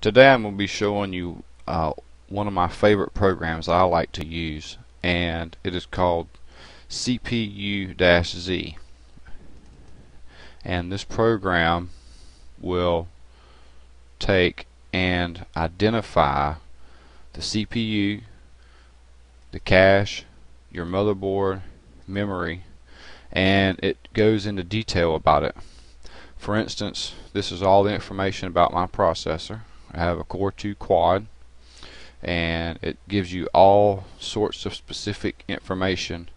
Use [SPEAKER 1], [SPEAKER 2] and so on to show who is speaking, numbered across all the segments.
[SPEAKER 1] Today I'm going to be showing you uh, one of my favorite programs I like to use and it is called CPU-Z and this program will take and identify the CPU, the cache, your motherboard, memory and it goes into detail about it. For instance, this is all the information about my processor I have a Core 2 Quad and it gives you all sorts of specific information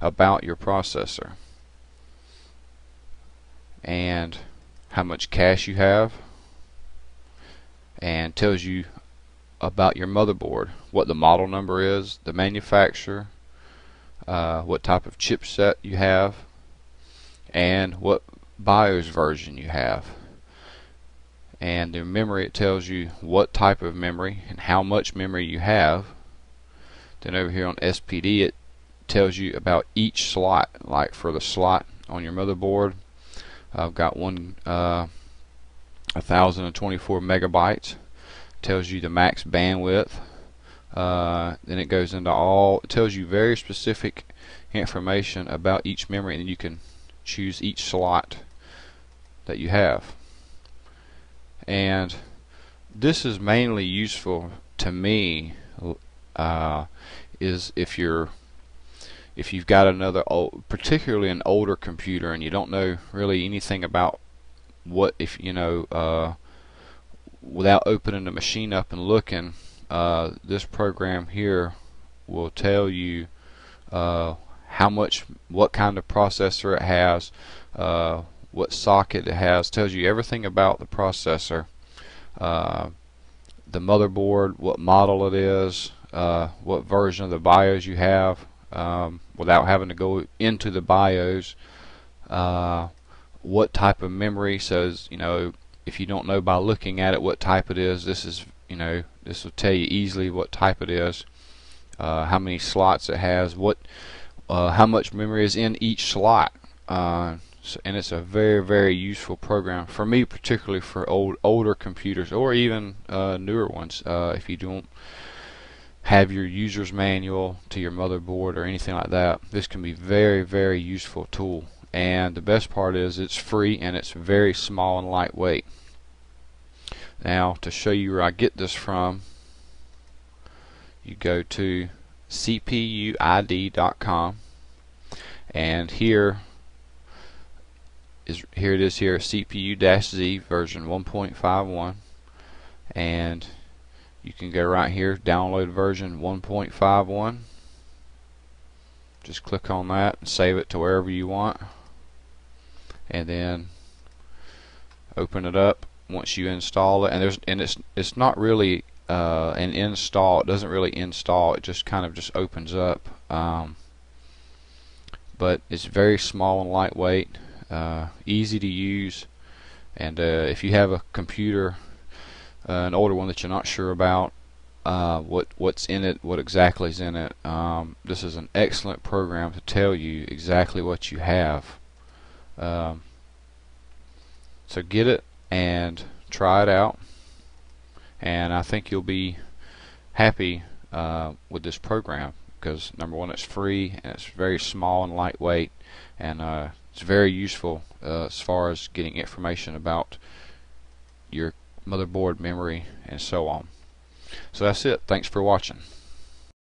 [SPEAKER 1] about your processor and how much cache you have and tells you about your motherboard what the model number is the manufacturer uh, what type of chipset you have and what BIOS version you have and the memory it tells you what type of memory and how much memory you have. Then over here on SPD it tells you about each slot. Like for the slot on your motherboard I've got one uh, 1024 megabytes. Tells you the max bandwidth. Uh, then it goes into all it tells you very specific information about each memory and you can choose each slot that you have and this is mainly useful to me uh, is if you're if you've got another old, particularly an older computer and you don't know really anything about what if you know uh, without opening the machine up and looking uh, this program here will tell you uh, how much what kind of processor it has uh, what socket it has, tells you everything about the processor, uh, the motherboard, what model it is, uh, what version of the BIOS you have, um, without having to go into the BIOS, uh, what type of memory. Says you know if you don't know by looking at it what type it is, this is you know this will tell you easily what type it is, uh, how many slots it has, what uh, how much memory is in each slot. Uh, and it's a very very useful program for me particularly for old older computers or even uh, newer ones. Uh, if you don't have your user's manual to your motherboard or anything like that this can be very very useful tool. And the best part is it's free and it's very small and lightweight. Now to show you where I get this from you go to cpuid.com and here is here it is here CPU-Z version 1.51 and you can go right here download version 1.51 just click on that and save it to wherever you want. And then open it up once you install it. And there's and it's it's not really uh, an install it doesn't really install it just kind of just opens up. Um, but it's very small and lightweight uh, easy to use. And uh, if you have a computer uh, an older one that you're not sure about uh, what what's in it what exactly is in it um, this is an excellent program to tell you exactly what you have. Um, so get it and try it out. And I think you'll be happy uh, with this program because number one it's free and it's very small and lightweight and uh, it's very useful uh, as far as getting information about your motherboard memory and so on. So that's it. Thanks for watching